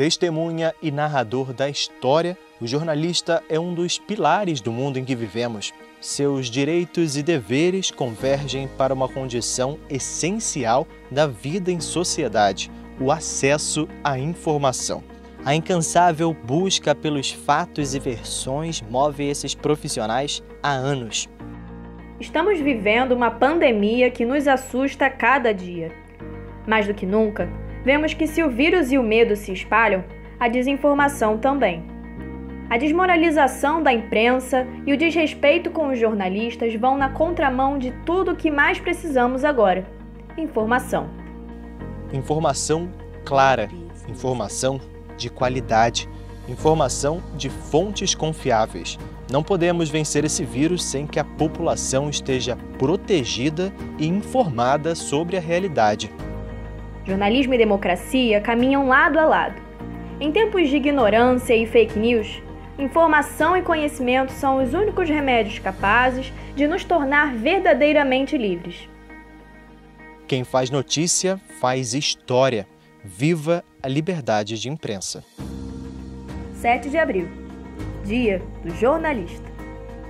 Testemunha e narrador da história, o jornalista é um dos pilares do mundo em que vivemos. Seus direitos e deveres convergem para uma condição essencial da vida em sociedade: o acesso à informação. A incansável busca pelos fatos e versões move esses profissionais há anos. Estamos vivendo uma pandemia que nos assusta cada dia. Mais do que nunca, vemos que se o vírus e o medo se espalham, a desinformação também. A desmoralização da imprensa e o desrespeito com os jornalistas vão na contramão de tudo o que mais precisamos agora: informação. Informação clara, informação de qualidade, informação de fontes confiáveis. Não podemos vencer esse vírus sem que a população esteja protegida e informada sobre a realidade. Jornalismo e democracia caminham lado a lado. Em tempos de ignorância e fake news, informação e conhecimento são os únicos remédios capazes de nos tornar verdadeiramente livres. Quem faz notícia faz história. Viva a liberdade de imprensa. 7 de abril Dia do Jornalista.